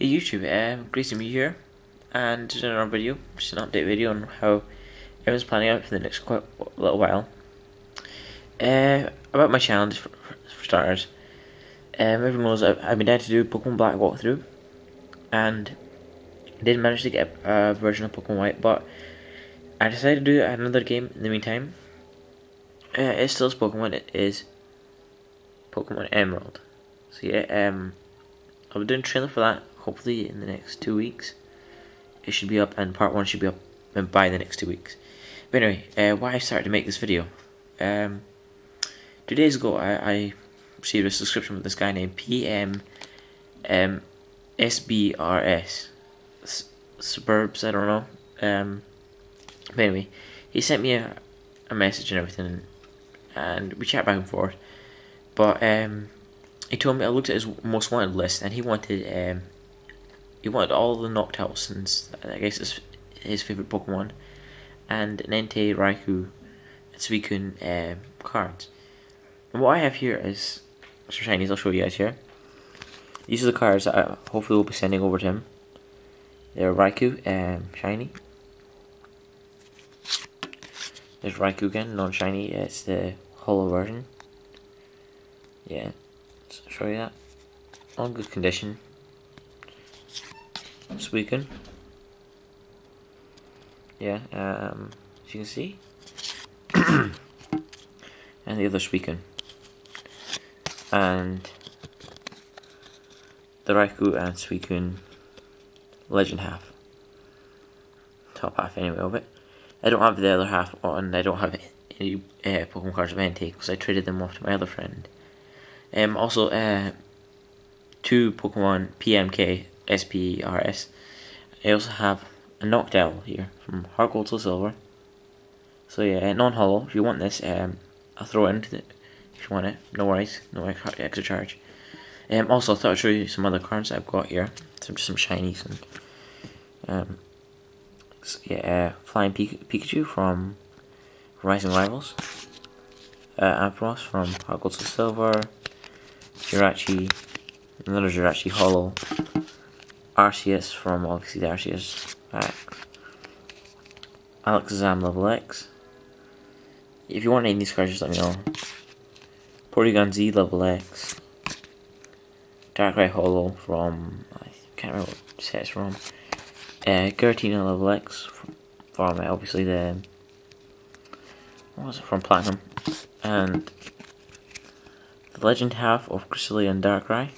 Hey YouTube, um, great to you here, and just another video, just an update video on how everyone's planning out for the next quite little while. Uh, about my challenge for, for starters, um, everyone knows I've, I've been down to do Pokemon Black walkthrough, and didn't manage to get a version of Pokemon White, but I decided to do another game in the meantime. Uh, it's still Pokemon, it is Pokemon Emerald. So yeah, um, I'll be doing a trailer for that hopefully in the next two weeks. It should be up, and part one should be up by the next two weeks. But anyway, uh, why I started to make this video. Um, two days ago, I, I received a subscription with this guy named PM um, SBRS. S suburbs, I don't know. Um, but anyway, he sent me a, a message and everything, and we chat back and forth. But um, he told me I looked at his most wanted list, and he wanted um, he wanted all the Noctowl since I guess it's his favorite Pokemon, and an Entei, Raikou, and Suicune uh, cards. And what I have here is some shinies. I'll show you guys here. These are the cards that I hopefully will be sending over to him. They're Raikou, um, shiny. There's Raikou again, non-shiny. It's the holo version. Yeah, show you that. All good condition this Yeah, um, as you can see. and the other Suicune. And the Raikou and Suicune legend half. Top half anyway of it. I don't have the other half on, I don't have any uh, Pokemon cards of Entei because I traded them off to my other friend. Um, also, uh, two Pokemon PMK SPRS. I also have a Noctowl here from Heart to Silver. So yeah, non-hollow. If you want this, um, I'll throw it into it if you want it. No worries, no extra charge. Um, also, I thought I'd show you some other cards I've got here. Some just some shinies and um, so yeah, uh, Flying Pik Pikachu from Rising Rivals. Uh, Ampharos from Heart to Silver. Jirachi, another Jirachi Hollow, Arceus from obviously the Arceus pack. Alakazam level X. If you want any of these cards, just let me know. Porygon Z level X. Darkrai Hollow from I can't remember what set it's from. Uh, Giratina level X from, from obviously the what was it from Platinum and the Legend half of Cresselia and Darkrai.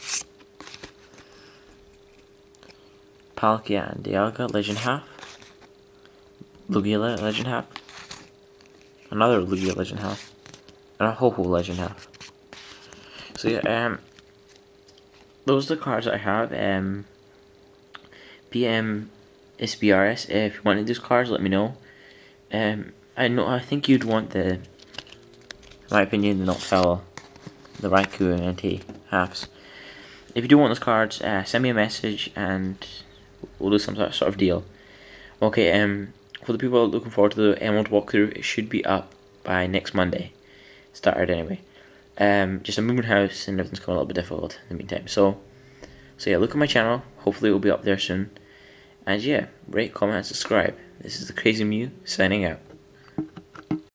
Palkia and Dialga, Legend half. Lugia Legend half. Another Lugia Legend half. And a Ho-Oh Legend half. So yeah, um, those are the cards I have. Um, PM SBRS. If you wanted these cards, let me know. Um, I know. I think you'd want the, in my opinion, the Noctowl, the Raikou and Entei halves. If you do want those cards, uh, send me a message and we'll do some sort of deal. Okay, um, for the people looking forward to the Emerald walkthrough, it should be up by next Monday. Started anyway. Um, just a moving house and everything's going a little bit difficult in the meantime. So, so yeah, look at my channel. Hopefully, it will be up there soon. And yeah, rate, comment, and subscribe. This is the Crazy Mew signing out.